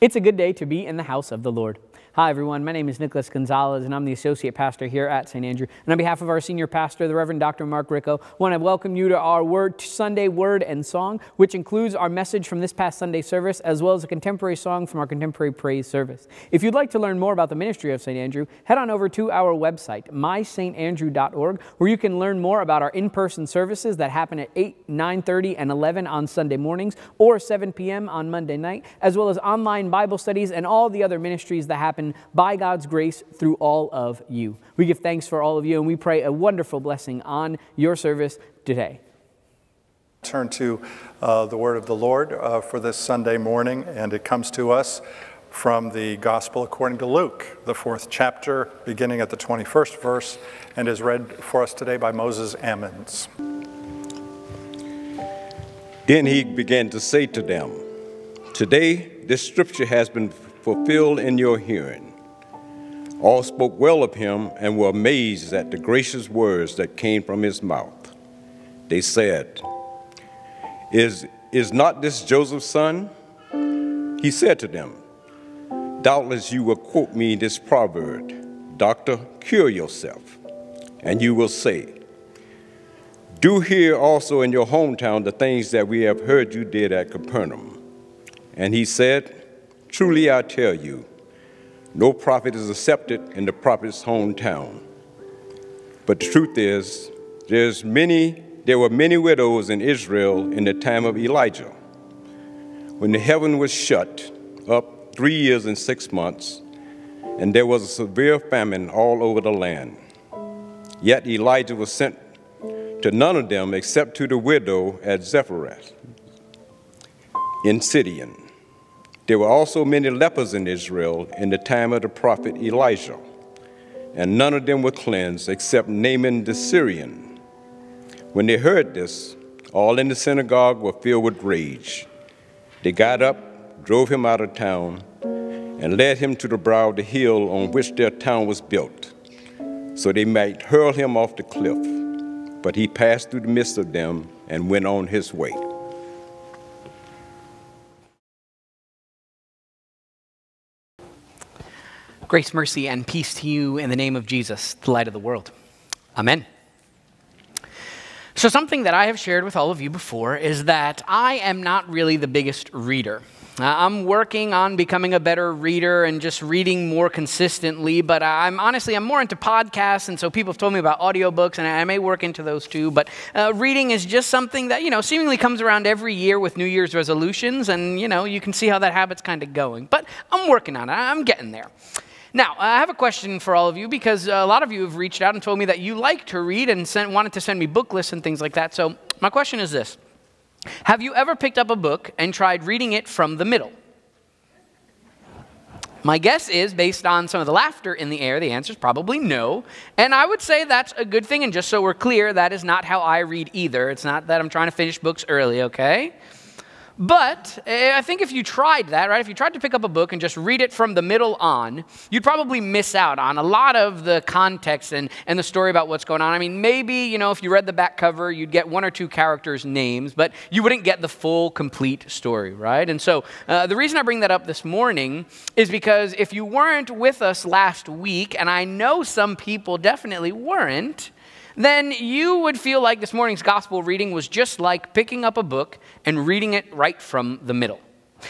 It's a good day to be in the house of the Lord. Hi, everyone. My name is Nicholas Gonzalez, and I'm the associate pastor here at St. Andrew. And on behalf of our senior pastor, the Reverend Dr. Mark Ricco, I want to welcome you to our Word Sunday Word and Song, which includes our message from this past Sunday service, as well as a contemporary song from our contemporary praise service. If you'd like to learn more about the ministry of St. Andrew, head on over to our website, mystandrew.org, where you can learn more about our in-person services that happen at 8, 9:30, and 11 on Sunday mornings, or 7 p.m. on Monday night, as well as online Bible studies and all the other ministries that happen happen by God's grace through all of you. We give thanks for all of you and we pray a wonderful blessing on your service today. Turn to uh, the word of the Lord uh, for this Sunday morning, and it comes to us from the Gospel according to Luke, the fourth chapter, beginning at the 21st verse, and is read for us today by Moses Ammons. Then he began to say to them, Today this scripture has been fulfilled in your hearing. All spoke well of him and were amazed at the gracious words that came from his mouth. They said, Is, is not this Joseph's son? He said to them, Doubtless you will quote me this proverb, Doctor, cure yourself. And you will say, Do here also in your hometown the things that we have heard you did at Capernaum. And he said, Truly I tell you, no prophet is accepted in the prophet's hometown. But the truth is, there's many, there were many widows in Israel in the time of Elijah. When the heaven was shut up three years and six months, and there was a severe famine all over the land. Yet Elijah was sent to none of them except to the widow at Zarephath in Sidon. There were also many lepers in Israel in the time of the prophet Elisha, and none of them were cleansed except Naaman the Syrian. When they heard this, all in the synagogue were filled with rage. They got up, drove him out of town, and led him to the brow of the hill on which their town was built, so they might hurl him off the cliff. But he passed through the midst of them and went on his way. Grace, mercy, and peace to you in the name of Jesus, the light of the world. Amen. So, something that I have shared with all of you before is that I am not really the biggest reader. Uh, I'm working on becoming a better reader and just reading more consistently, but I'm honestly, I'm more into podcasts, and so people have told me about audiobooks, and I may work into those too. But uh, reading is just something that, you know, seemingly comes around every year with New Year's resolutions, and, you know, you can see how that habit's kind of going. But I'm working on it, I'm getting there. Now, I have a question for all of you because a lot of you have reached out and told me that you like to read and sent, wanted to send me book lists and things like that. So, my question is this Have you ever picked up a book and tried reading it from the middle? My guess is, based on some of the laughter in the air, the answer is probably no. And I would say that's a good thing. And just so we're clear, that is not how I read either. It's not that I'm trying to finish books early, okay? But eh, I think if you tried that, right, if you tried to pick up a book and just read it from the middle on, you'd probably miss out on a lot of the context and, and the story about what's going on. I mean, maybe, you know, if you read the back cover, you'd get one or two characters' names, but you wouldn't get the full, complete story, right? And so uh, the reason I bring that up this morning is because if you weren't with us last week, and I know some people definitely weren't, then you would feel like this morning's gospel reading was just like picking up a book and reading it right from the middle.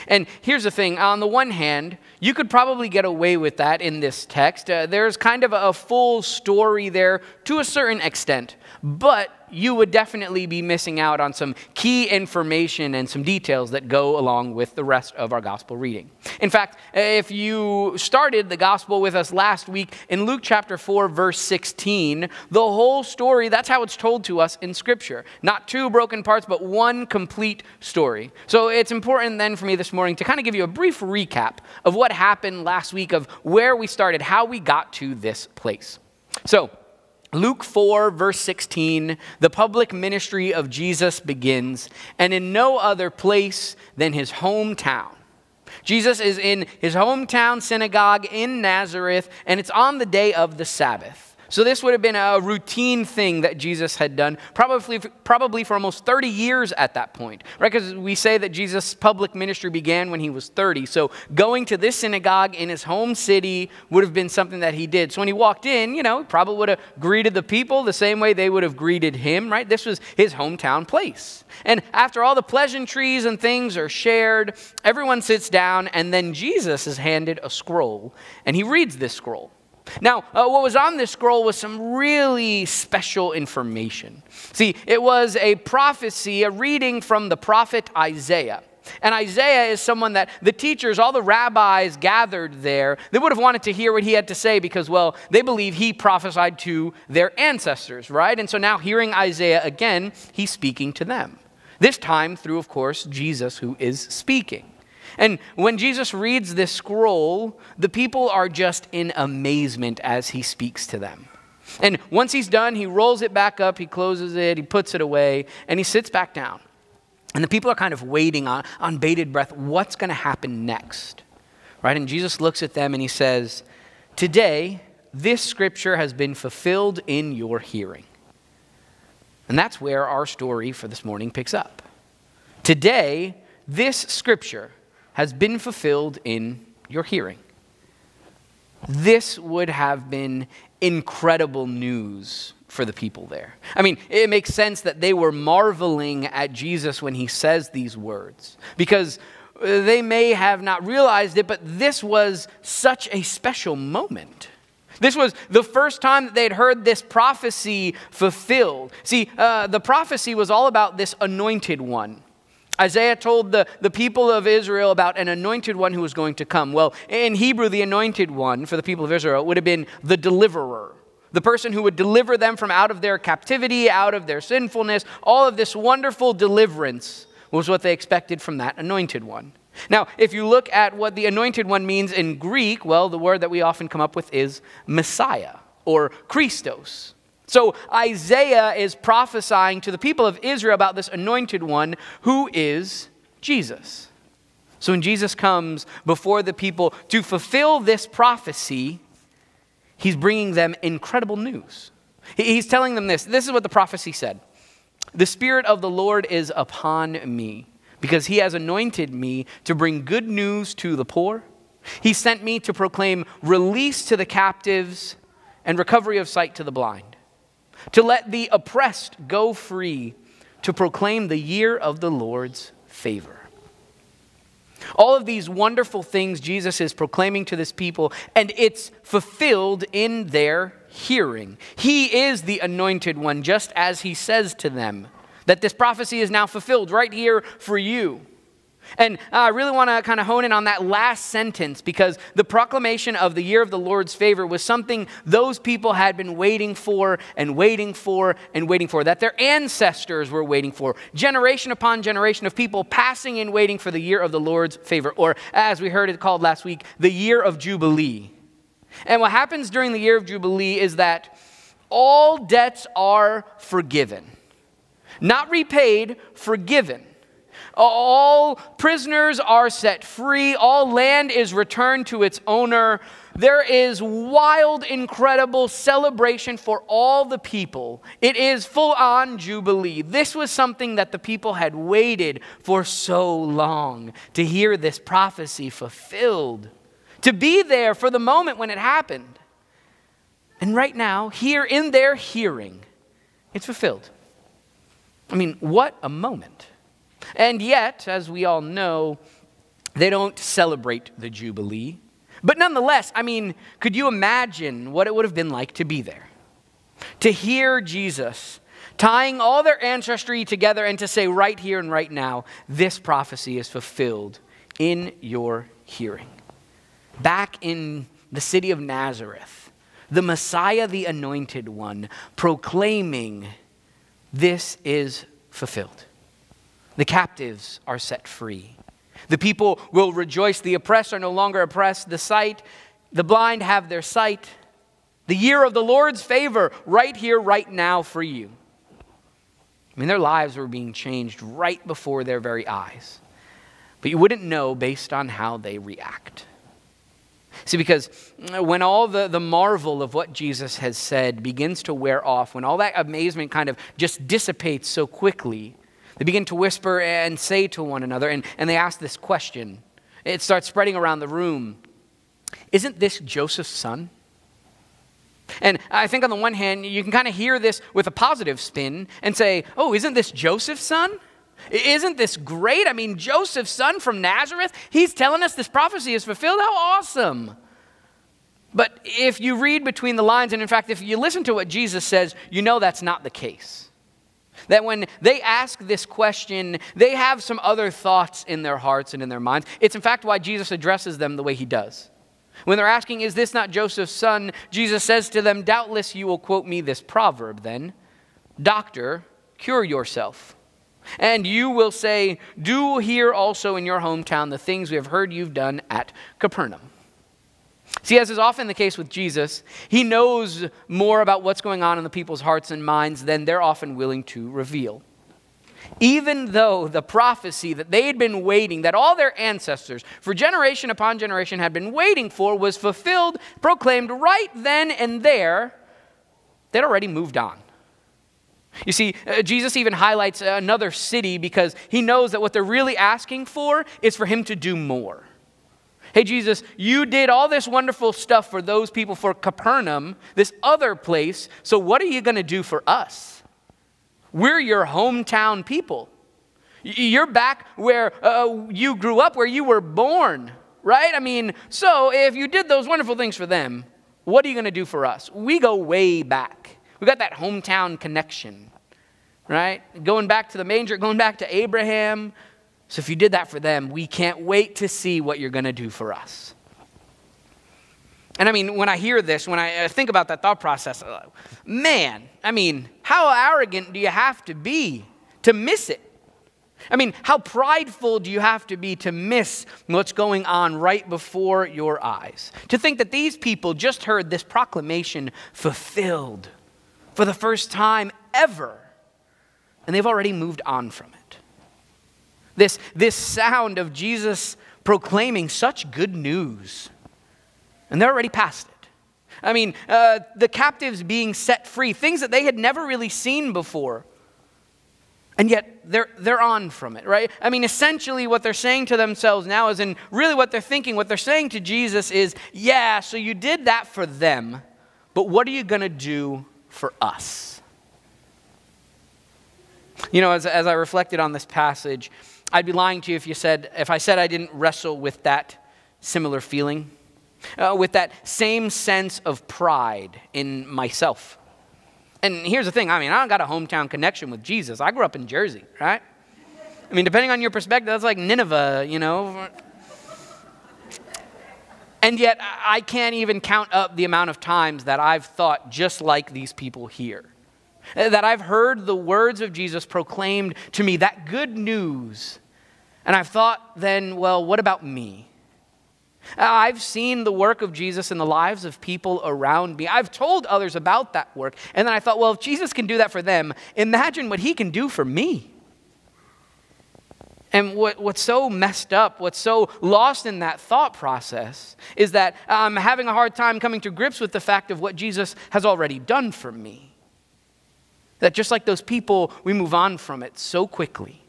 And here's the thing on the one hand, you could probably get away with that in this text. Uh, there's kind of a full story there to a certain extent, but you would definitely be missing out on some key information and some details that go along with the rest of our gospel reading. In fact, if you started the gospel with us last week in Luke chapter 4, verse 16, the whole story, that's how it's told to us in Scripture. Not two broken parts, but one complete story. So it's important then for me this morning to kind of give you a brief recap of what happened last week, of where we started, how we got to this place. So, Luke 4, verse 16, the public ministry of Jesus begins, and in no other place than his hometown. Jesus is in his hometown synagogue in Nazareth, and it's on the day of the Sabbath. So this would have been a routine thing that Jesus had done, probably, probably for almost 30 years at that point, right? Because we say that Jesus' public ministry began when he was 30. So going to this synagogue in his home city would have been something that he did. So when he walked in, you know, he probably would have greeted the people the same way they would have greeted him, right? This was his hometown place. And after all the pleasantries and things are shared, everyone sits down, and then Jesus is handed a scroll, and he reads this scroll. Now, uh, what was on this scroll was some really special information. See, it was a prophecy, a reading from the prophet Isaiah. And Isaiah is someone that the teachers, all the rabbis gathered there, they would have wanted to hear what he had to say because, well, they believe he prophesied to their ancestors, right? And so now, hearing Isaiah again, he's speaking to them. This time through, of course, Jesus, who is speaking. And when Jesus reads this scroll, the people are just in amazement as he speaks to them. And once he's done, he rolls it back up, he closes it, he puts it away, and he sits back down. And the people are kind of waiting on, on bated breath what's going to happen next? Right? And Jesus looks at them and he says, Today, this scripture has been fulfilled in your hearing. And that's where our story for this morning picks up. Today, this scripture has been fulfilled in your hearing. This would have been incredible news for the people there. I mean, it makes sense that they were marveling at Jesus when he says these words because they may have not realized it, but this was such a special moment. This was the first time that they had heard this prophecy fulfilled. See, uh, the prophecy was all about this anointed one. Isaiah told the, the people of Israel about an anointed one who was going to come. Well, in Hebrew, the anointed one for the people of Israel would have been the deliverer, the person who would deliver them from out of their captivity, out of their sinfulness. All of this wonderful deliverance was what they expected from that anointed one. Now, if you look at what the anointed one means in Greek, well, the word that we often come up with is Messiah or Christos. So Isaiah is prophesying to the people of Israel about this anointed one who is Jesus. So when Jesus comes before the people to fulfill this prophecy, he's bringing them incredible news. He's telling them this. This is what the prophecy said The Spirit of the Lord is upon me because he has anointed me to bring good news to the poor. He sent me to proclaim release to the captives and recovery of sight to the blind to let the oppressed go free, to proclaim the year of the Lord's favor. All of these wonderful things Jesus is proclaiming to this people, and it's fulfilled in their hearing. He is the anointed one, just as he says to them that this prophecy is now fulfilled right here for you. And I really want to kind of hone in on that last sentence because the proclamation of the year of the Lord's favor was something those people had been waiting for and waiting for and waiting for, that their ancestors were waiting for. Generation upon generation of people passing in waiting for the year of the Lord's favor, or as we heard it called last week, the year of Jubilee. And what happens during the year of Jubilee is that all debts are forgiven. Not repaid, forgiven. All prisoners are set free. All land is returned to its owner. There is wild, incredible celebration for all the people. It is full on Jubilee. This was something that the people had waited for so long to hear this prophecy fulfilled, to be there for the moment when it happened. And right now, here in their hearing, it's fulfilled. I mean, what a moment. And yet, as we all know, they don't celebrate the Jubilee. But nonetheless, I mean, could you imagine what it would have been like to be there? To hear Jesus tying all their ancestry together and to say, right here and right now, this prophecy is fulfilled in your hearing. Back in the city of Nazareth, the Messiah, the anointed one, proclaiming, This is fulfilled. The captives are set free. The people will rejoice. The oppressed are no longer oppressed. The sight, the blind have their sight. The year of the Lord's favor right here, right now for you. I mean, their lives were being changed right before their very eyes. But you wouldn't know based on how they react. See, because when all the, the marvel of what Jesus has said begins to wear off, when all that amazement kind of just dissipates so quickly, they begin to whisper and say to one another, and, and they ask this question. It starts spreading around the room Isn't this Joseph's son? And I think on the one hand, you can kind of hear this with a positive spin and say, Oh, isn't this Joseph's son? Isn't this great? I mean, Joseph's son from Nazareth, he's telling us this prophecy is fulfilled. How awesome! But if you read between the lines, and in fact, if you listen to what Jesus says, you know that's not the case. That when they ask this question, they have some other thoughts in their hearts and in their minds. It's in fact why Jesus addresses them the way he does. When they're asking, Is this not Joseph's son? Jesus says to them, Doubtless you will quote me this proverb then Doctor, cure yourself. And you will say, Do here also in your hometown the things we have heard you've done at Capernaum. See, as is often the case with Jesus, he knows more about what's going on in the people's hearts and minds than they're often willing to reveal. Even though the prophecy that they had been waiting, that all their ancestors for generation upon generation had been waiting for, was fulfilled, proclaimed right then and there, they'd already moved on. You see, uh, Jesus even highlights another city because he knows that what they're really asking for is for him to do more. Hey, Jesus, you did all this wonderful stuff for those people for Capernaum, this other place, so what are you going to do for us? We're your hometown people. You're back where uh, you grew up, where you were born, right? I mean, so if you did those wonderful things for them, what are you going to do for us? We go way back. We got that hometown connection, right? Going back to the manger, going back to Abraham. So if you did that for them, we can't wait to see what you're going to do for us. And I mean, when I hear this, when I think about that thought process, uh, man, I mean, how arrogant do you have to be to miss it? I mean, how prideful do you have to be to miss what's going on right before your eyes? To think that these people just heard this proclamation fulfilled for the first time ever, and they've already moved on from it. This, this sound of Jesus proclaiming such good news, and they're already past it. I mean, uh, the captives being set free, things that they had never really seen before. And yet they're, they're on from it, right? I mean, essentially, what they're saying to themselves now is, and really what they're thinking, what they're saying to Jesus is, yeah, so you did that for them, but what are you going to do for us. You know, as, as I reflected on this passage, I'd be lying to you if you said if I said I didn't wrestle with that similar feeling, uh, with that same sense of pride in myself. And here's the thing I mean, I don't got a hometown connection with Jesus. I grew up in Jersey, right? I mean, depending on your perspective, that's like Nineveh, you know. And yet, I can't even count up the amount of times that I've thought just like these people here. That I've heard the words of Jesus proclaimed to me, that good news. And I've thought, then, well, what about me? I've seen the work of Jesus in the lives of people around me. I've told others about that work. And then I thought, well, if Jesus can do that for them, imagine what he can do for me. And what, what's so messed up, what's so lost in that thought process, is that I'm having a hard time coming to grips with the fact of what Jesus has already done for me. That just like those people, we move on from it so quickly.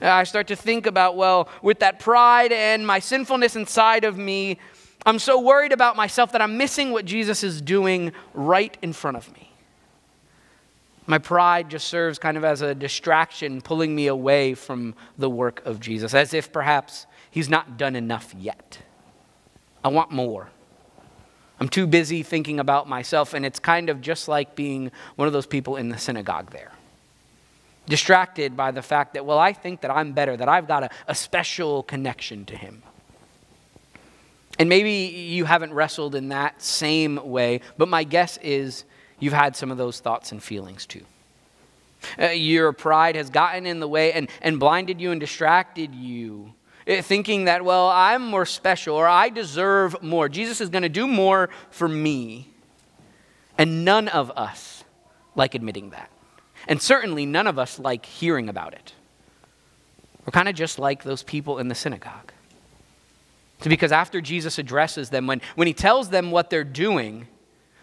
I start to think about, well, with that pride and my sinfulness inside of me, I'm so worried about myself that I'm missing what Jesus is doing right in front of me. My pride just serves kind of as a distraction, pulling me away from the work of Jesus, as if perhaps he's not done enough yet. I want more. I'm too busy thinking about myself, and it's kind of just like being one of those people in the synagogue there. Distracted by the fact that, well, I think that I'm better, that I've got a, a special connection to him. And maybe you haven't wrestled in that same way, but my guess is you've had some of those thoughts and feelings too. Uh, your pride has gotten in the way and, and blinded you and distracted you, Eh, thinking that, well, I'm more special or I deserve more. Jesus is going to do more for me. And none of us like admitting that. And certainly none of us like hearing about it. We're kind of just like those people in the synagogue. It's because after Jesus addresses them, when, when he tells them what they're doing,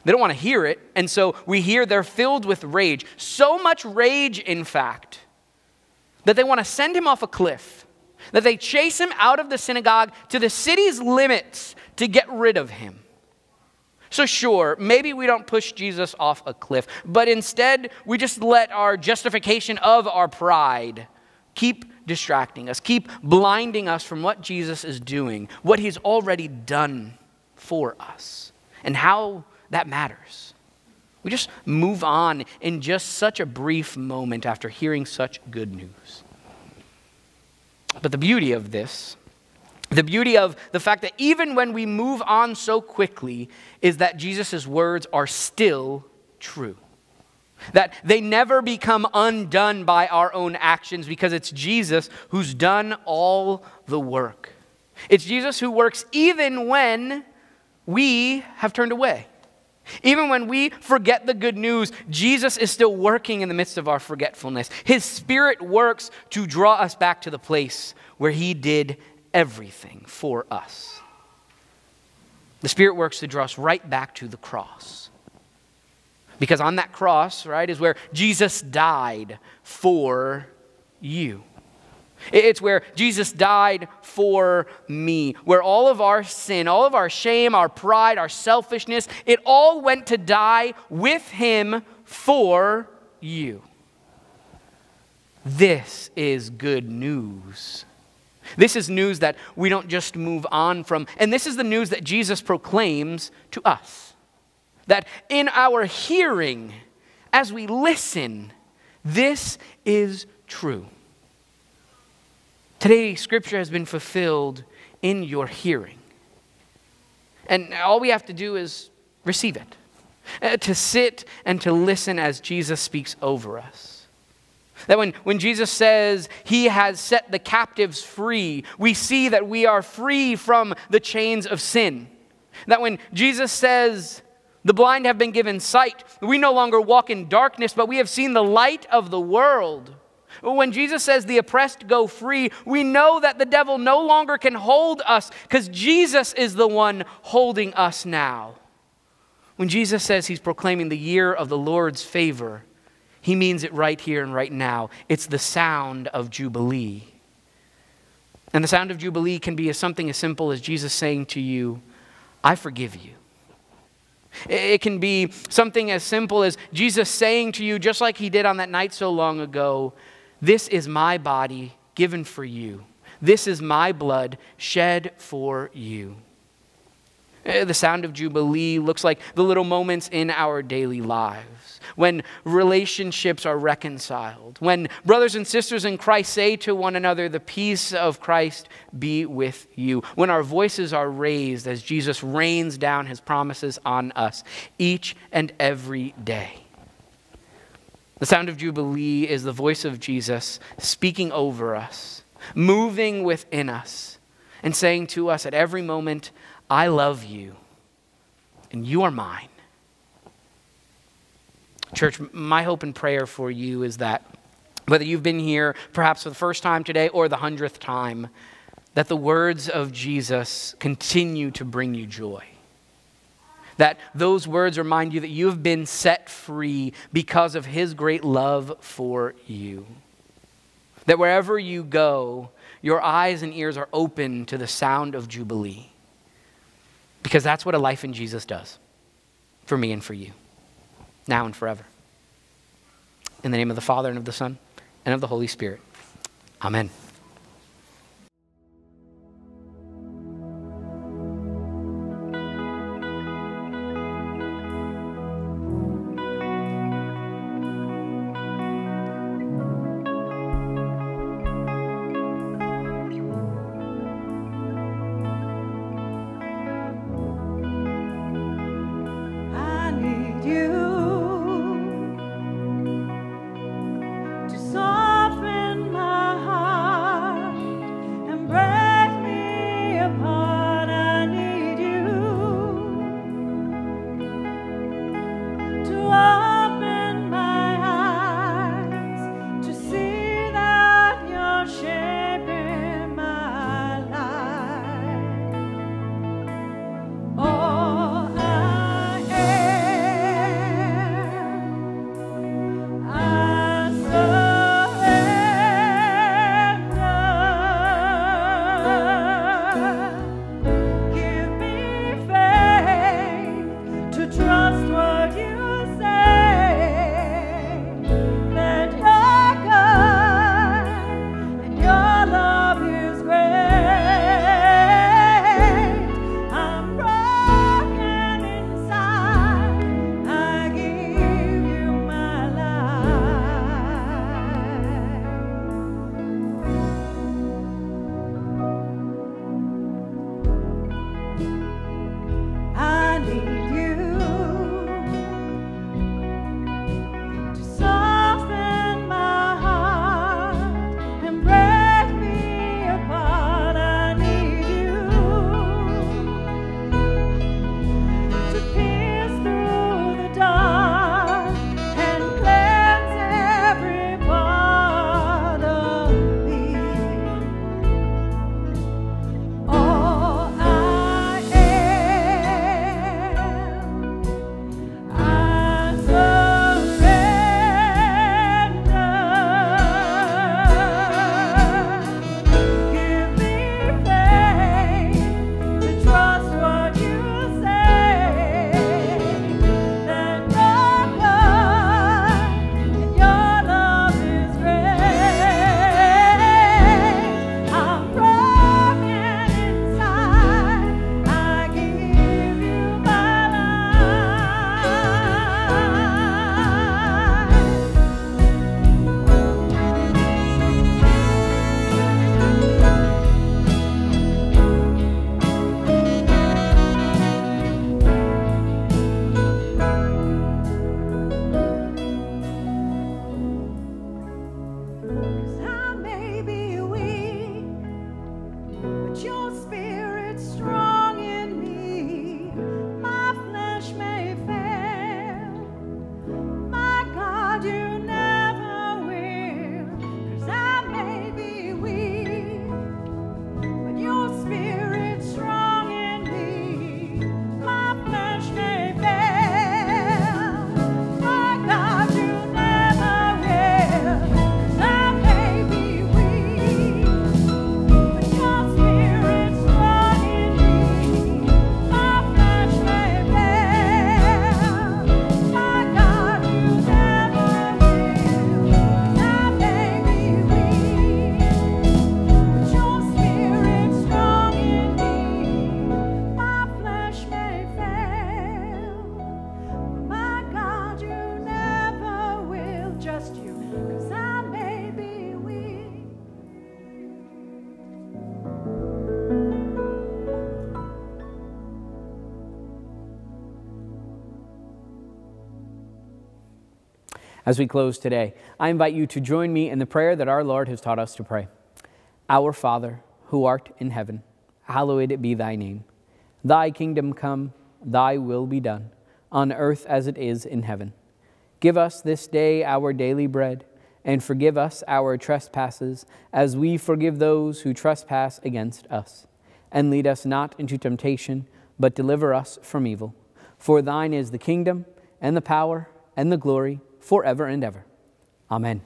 they don't want to hear it. And so we hear they're filled with rage. So much rage, in fact, that they want to send him off a cliff, that they chase him out of the synagogue to the city's limits to get rid of him. So, sure, maybe we don't push Jesus off a cliff, but instead we just let our justification of our pride keep distracting us, keep blinding us from what Jesus is doing, what he's already done for us, and how that matters. We just move on in just such a brief moment after hearing such good news. But the beauty of this, the beauty of the fact that even when we move on so quickly, is that Jesus' words are still true. That they never become undone by our own actions because it's Jesus who's done all the work. It's Jesus who works even when we have turned away. Even when we forget the good news, Jesus is still working in the midst of our forgetfulness. His Spirit works to draw us back to the place where He did everything for us. The Spirit works to draw us right back to the cross. Because on that cross, right, is where Jesus died for you. It's where Jesus died for me, where all of our sin, all of our shame, our pride, our selfishness, it all went to die with Him for you. This is good news. This is news that we don't just move on from. And this is the news that Jesus proclaims to us. That in our hearing, as we listen, this is true. Today, Scripture has been fulfilled in your hearing. And all we have to do is receive it, uh, to sit and to listen as Jesus speaks over us. That when, when Jesus says he has set the captives free, we see that we are free from the chains of sin. That when Jesus says the blind have been given sight, we no longer walk in darkness, but we have seen the light of the world. When Jesus says the oppressed go free, we know that the devil no longer can hold us because Jesus is the one holding us now. When Jesus says he's proclaiming the year of the Lord's favor, he means it right here and right now. It's the sound of Jubilee. And the sound of Jubilee can be as something as simple as Jesus saying to you, I forgive you. It can be something as simple as Jesus saying to you, just like he did on that night so long ago, this is my body given for you. This is my blood shed for you. Eh, the sound of Jubilee looks like the little moments in our daily lives when relationships are reconciled, when brothers and sisters in Christ say to one another, The peace of Christ be with you, when our voices are raised as Jesus rains down his promises on us each and every day. The sound of Jubilee is the voice of Jesus speaking over us, moving within us, and saying to us at every moment, I love you, and you are mine. Church, my hope and prayer for you is that whether you've been here perhaps for the first time today or the hundredth time, that the words of Jesus continue to bring you joy that those words remind you that you have been set free because of his great love for you. That wherever you go, your eyes and ears are open to the sound of Jubilee. Because that's what a life in Jesus does for me and for you, now and forever. In the name of the Father, and of the Son, and of the Holy Spirit. Amen. As we close today, I invite you to join me in the prayer that our Lord has taught us to pray. Our Father, who art in heaven, hallowed be thy name. Thy kingdom come, thy will be done, on earth as it is in heaven. Give us this day our daily bread, and forgive us our trespasses, as we forgive those who trespass against us. And lead us not into temptation, but deliver us from evil. For thine is the kingdom, and the power, and the glory forever and ever. Amen.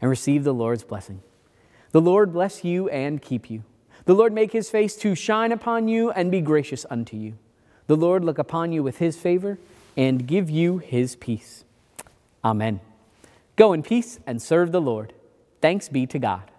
And receive the Lord's blessing. The Lord bless you and keep you. The Lord make his face to shine upon you and be gracious unto you. The Lord look upon you with his favor and give you his peace. Amen. Go in peace and serve the Lord. Thanks be to God.